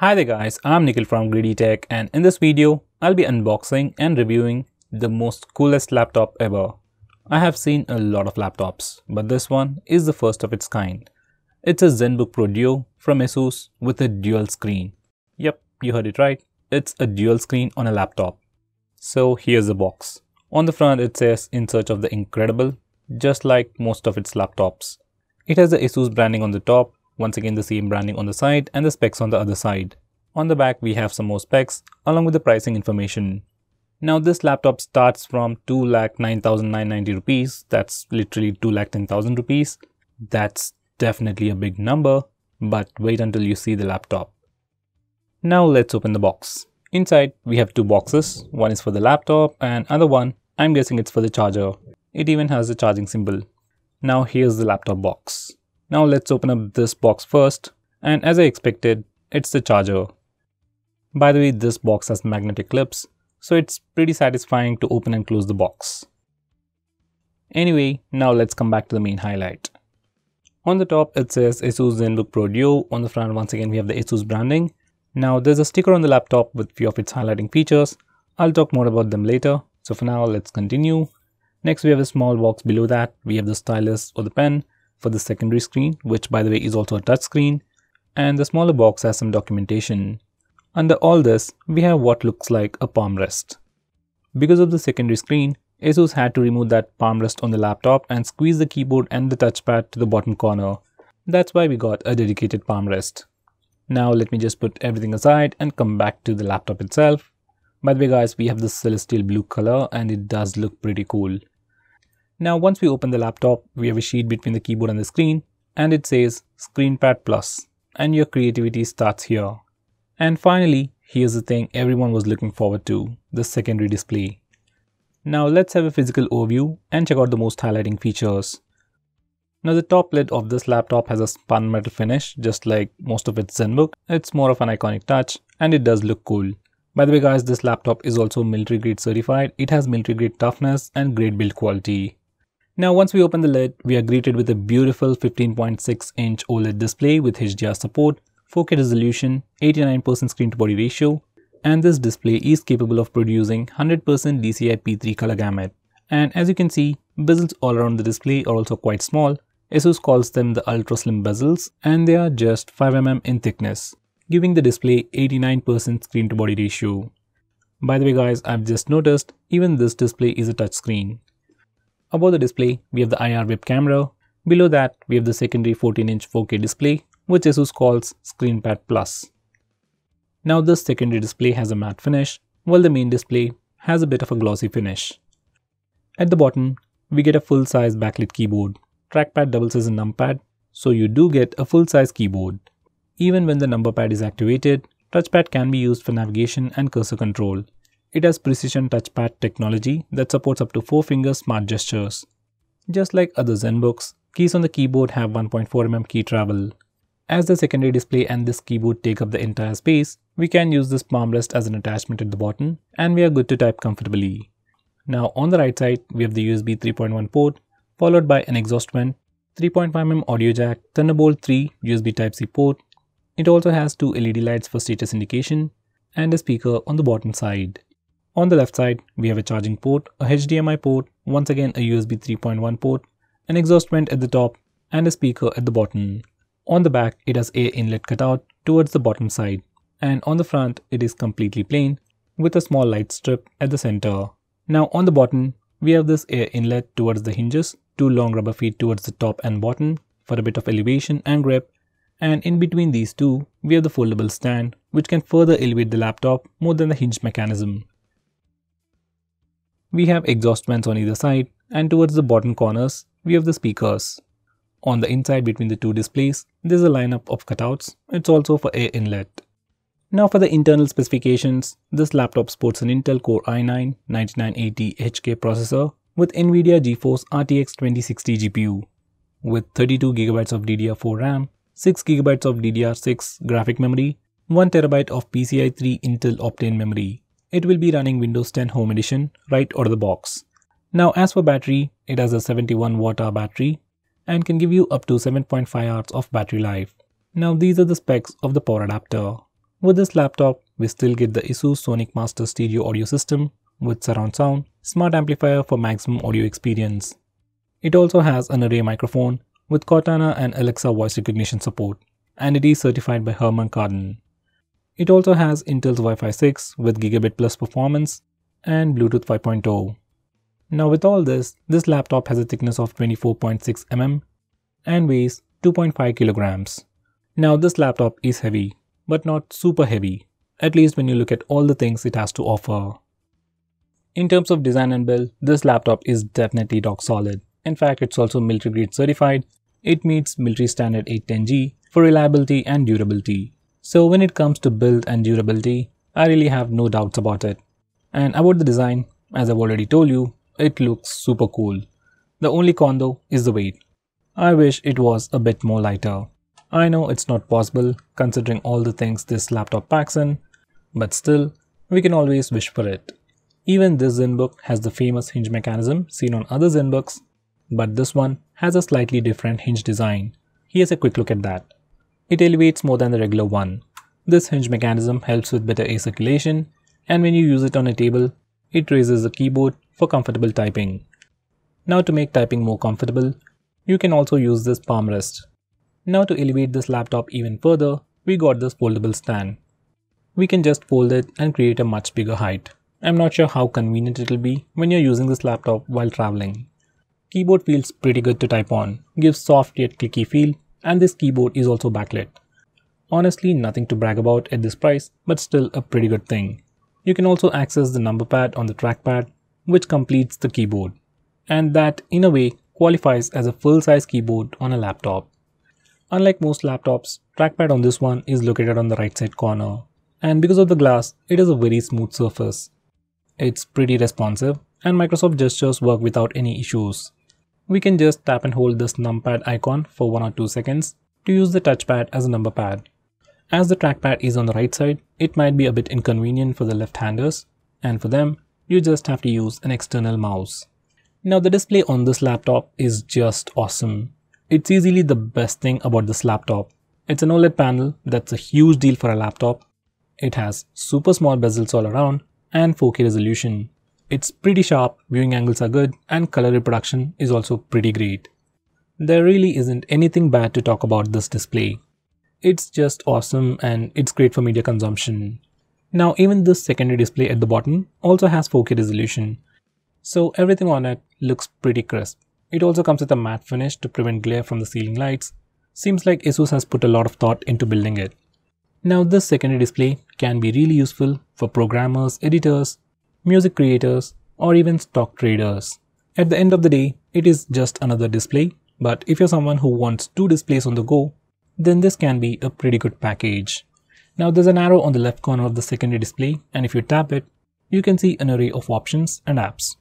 Hi there guys, I'm Nikhil from GreedyTech and in this video, I'll be unboxing and reviewing the most coolest laptop ever. I have seen a lot of laptops, but this one is the first of its kind. It's a ZenBook Pro Duo from ASUS with a dual screen. Yep, you heard it right. It's a dual screen on a laptop. So here's the box. On the front it says in search of the incredible, just like most of its laptops. It has the ASUS branding on the top once again the same branding on the side and the specs on the other side. On the back we have some more specs along with the pricing information. Now this laptop starts from 2,09,990 rupees. That's literally 2,10,000 rupees. That's definitely a big number, but wait until you see the laptop. Now let's open the box. Inside we have two boxes. One is for the laptop and other one, I'm guessing it's for the charger. It even has the charging symbol. Now here's the laptop box. Now let's open up this box first and as I expected, it's the charger. By the way, this box has magnetic clips, so it's pretty satisfying to open and close the box. Anyway, now let's come back to the main highlight. On the top it says ASUS ZenBook Pro Duo, on the front once again we have the ASUS branding. Now there's a sticker on the laptop with few of its highlighting features, I'll talk more about them later, so for now let's continue. Next we have a small box below that, we have the stylus or the pen, for the secondary screen, which by the way is also a touch screen, and the smaller box has some documentation. Under all this, we have what looks like a palm rest. Because of the secondary screen, ASUS had to remove that palm rest on the laptop and squeeze the keyboard and the touchpad to the bottom corner. That's why we got a dedicated palm rest. Now let me just put everything aside and come back to the laptop itself. By the way guys, we have this celestial blue color and it does look pretty cool. Now once we open the laptop, we have a sheet between the keyboard and the screen and it says ScreenPad Plus and your creativity starts here. And finally, here's the thing everyone was looking forward to, the secondary display. Now let's have a physical overview and check out the most highlighting features. Now the top lid of this laptop has a spun metal finish just like most of its ZenBook. It's more of an iconic touch and it does look cool. By the way guys, this laptop is also military grade certified. It has military grade toughness and great build quality. Now once we open the lid, we are greeted with a beautiful 15.6 inch OLED display with HDR support, 4K resolution, 89% screen to body ratio, and this display is capable of producing 100% DCI P3 color gamut. And as you can see, bezels all around the display are also quite small. ASUS calls them the ultra slim bezels and they are just 5mm in thickness, giving the display 89% screen to body ratio. By the way guys, I've just noticed even this display is a touchscreen. Above the display, we have the IR web camera. Below that, we have the secondary 14-inch 4K display, which ASUS calls ScreenPad Plus. Now this secondary display has a matte finish, while the main display has a bit of a glossy finish. At the bottom, we get a full-size backlit keyboard. Trackpad doubles as a numpad, so you do get a full-size keyboard. Even when the number pad is activated, touchpad can be used for navigation and cursor control. It has precision touchpad technology that supports up to 4 finger smart gestures. Just like other ZenBooks, keys on the keyboard have 1.4mm key travel. As the secondary display and this keyboard take up the entire space, we can use this palm rest as an attachment at the bottom and we are good to type comfortably. Now on the right side, we have the USB 3.1 port followed by an exhaust vent, 3.5mm audio jack, Thunderbolt 3 USB Type-C port. It also has two LED lights for status indication and a speaker on the bottom side. On the left side, we have a charging port, a HDMI port, once again a USB 3.1 port, an exhaust vent at the top, and a speaker at the bottom. On the back, it has air inlet cutout towards the bottom side, and on the front, it is completely plain with a small light strip at the center. Now on the bottom, we have this air inlet towards the hinges, two long rubber feet towards the top and bottom for a bit of elevation and grip, and in between these two, we have the foldable stand which can further elevate the laptop more than the hinge mechanism. We have exhaust vents on either side and towards the bottom corners, we have the speakers. On the inside between the two displays, there's a lineup of cutouts. It's also for air inlet. Now for the internal specifications, this laptop sports an Intel Core i9 9980HK processor with NVIDIA GeForce RTX 2060 GPU with 32GB of DDR4 RAM, 6GB of DDR6 graphic memory, 1TB of PCI 3 Intel Optane memory, it will be running Windows 10 Home Edition right out of the box. Now as for battery, it has a 71 watt hour battery and can give you up to 7.5 hours of battery life. Now these are the specs of the power adapter. With this laptop, we still get the ASUS Sonic Master Stereo audio system with surround sound, smart amplifier for maximum audio experience. It also has an array microphone with Cortana and Alexa voice recognition support, and it is certified by Harman Kardon. It also has Intel's Wi-Fi 6 with gigabit plus performance and Bluetooth 5.0. Now with all this, this laptop has a thickness of 24.6 mm and weighs 2.5 kilograms. Now this laptop is heavy, but not super heavy, at least when you look at all the things it has to offer. In terms of design and build, this laptop is definitely rock solid. In fact, it's also military grade certified. It meets military standard 810G for reliability and durability. So when it comes to build and durability, I really have no doubts about it. And about the design, as I've already told you, it looks super cool. The only con though is the weight. I wish it was a bit more lighter. I know it's not possible considering all the things this laptop packs in, but still, we can always wish for it. Even this ZenBook has the famous hinge mechanism seen on other ZenBooks, but this one has a slightly different hinge design. Here's a quick look at that. It elevates more than the regular one. This hinge mechanism helps with better air circulation, and when you use it on a table, it raises the keyboard for comfortable typing. Now to make typing more comfortable, you can also use this palm rest. Now to elevate this laptop even further, we got this foldable stand. We can just fold it and create a much bigger height. I'm not sure how convenient it will be when you're using this laptop while traveling. Keyboard feels pretty good to type on, gives soft yet clicky feel, and this keyboard is also backlit. Honestly, nothing to brag about at this price, but still a pretty good thing. You can also access the number pad on the trackpad, which completes the keyboard. And that, in a way, qualifies as a full-size keyboard on a laptop. Unlike most laptops, trackpad on this one is located on the right side corner. And because of the glass, it is a very smooth surface. It's pretty responsive and Microsoft gestures work without any issues. We can just tap and hold this numpad icon for 1 or 2 seconds to use the touchpad as a number pad. As the trackpad is on the right side, it might be a bit inconvenient for the left-handers, and for them, you just have to use an external mouse. Now the display on this laptop is just awesome. It's easily the best thing about this laptop. It's an OLED panel that's a huge deal for a laptop. It has super small bezels all around and 4K resolution. It's pretty sharp, viewing angles are good, and color reproduction is also pretty great. There really isn't anything bad to talk about this display. It's just awesome and it's great for media consumption. Now even this secondary display at the bottom also has 4K resolution, so everything on it looks pretty crisp. It also comes with a matte finish to prevent glare from the ceiling lights. Seems like ASUS has put a lot of thought into building it. Now this secondary display can be really useful for programmers, editors, music creators, or even stock traders. At the end of the day, it is just another display, but if you're someone who wants two displays on the go, then this can be a pretty good package. Now there's an arrow on the left corner of the secondary display and if you tap it, you can see an array of options and apps.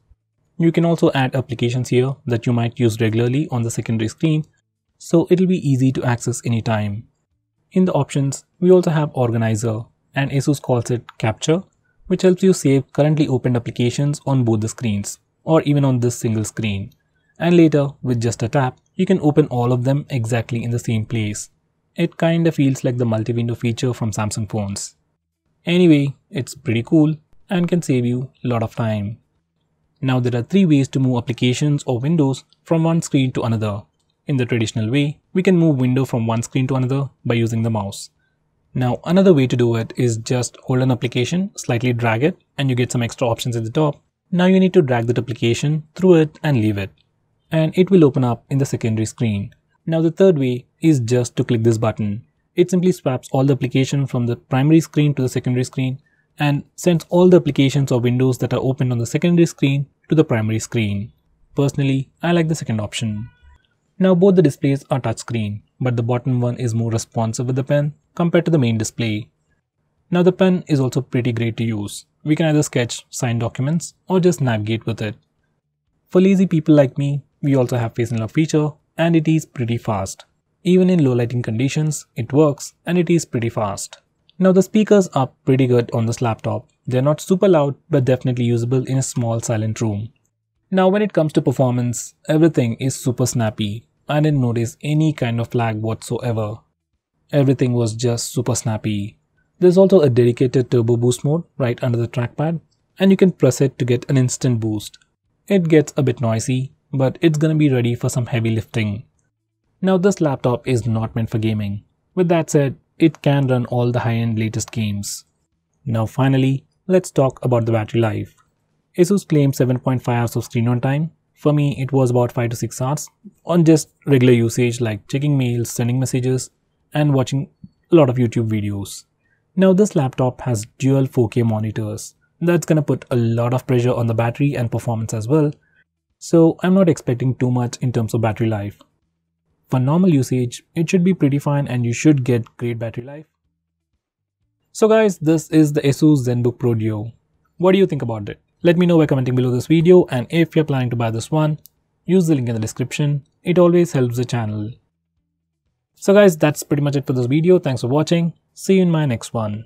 You can also add applications here that you might use regularly on the secondary screen, so it'll be easy to access anytime. In the options, we also have Organizer, and ASUS calls it Capture, which helps you save currently opened applications on both the screens, or even on this single screen. And later, with just a tap, you can open all of them exactly in the same place. It kinda feels like the multi-window feature from Samsung phones. Anyway, it's pretty cool and can save you a lot of time. Now there are three ways to move applications or windows from one screen to another. In the traditional way, we can move window from one screen to another by using the mouse. Now another way to do it is just hold an application, slightly drag it, and you get some extra options at the top. Now you need to drag that application through it and leave it. And it will open up in the secondary screen. Now the third way is just to click this button. It simply swaps all the application from the primary screen to the secondary screen and sends all the applications or windows that are opened on the secondary screen to the primary screen. Personally, I like the second option. Now both the displays are touchscreen, but the bottom one is more responsive with the pen compared to the main display. Now the pen is also pretty great to use. We can either sketch, sign documents, or just navigate with it. For lazy people like me, we also have Face Unlock feature and it is pretty fast. Even in low lighting conditions, it works and it is pretty fast. Now the speakers are pretty good on this laptop. They're not super loud, but definitely usable in a small silent room. Now when it comes to performance, everything is super snappy. I didn't notice any kind of lag whatsoever. Everything was just super snappy. There's also a dedicated turbo boost mode right under the trackpad and you can press it to get an instant boost. It gets a bit noisy, but it's gonna be ready for some heavy lifting. Now this laptop is not meant for gaming. With that said, it can run all the high-end latest games. Now finally, let's talk about the battery life. Asus claims 7.5 hours of screen on time. For me, it was about 5 to 6 hours on just regular usage like checking mails, sending messages, and watching a lot of YouTube videos. Now this laptop has dual 4K monitors. That's gonna put a lot of pressure on the battery and performance as well. So I'm not expecting too much in terms of battery life. For normal usage, it should be pretty fine and you should get great battery life. So guys, this is the Asus ZenBook Pro Duo. What do you think about it? Let me know by commenting below this video and if you're planning to buy this one, use the link in the description. It always helps the channel. So guys, that's pretty much it for this video. Thanks for watching. See you in my next one.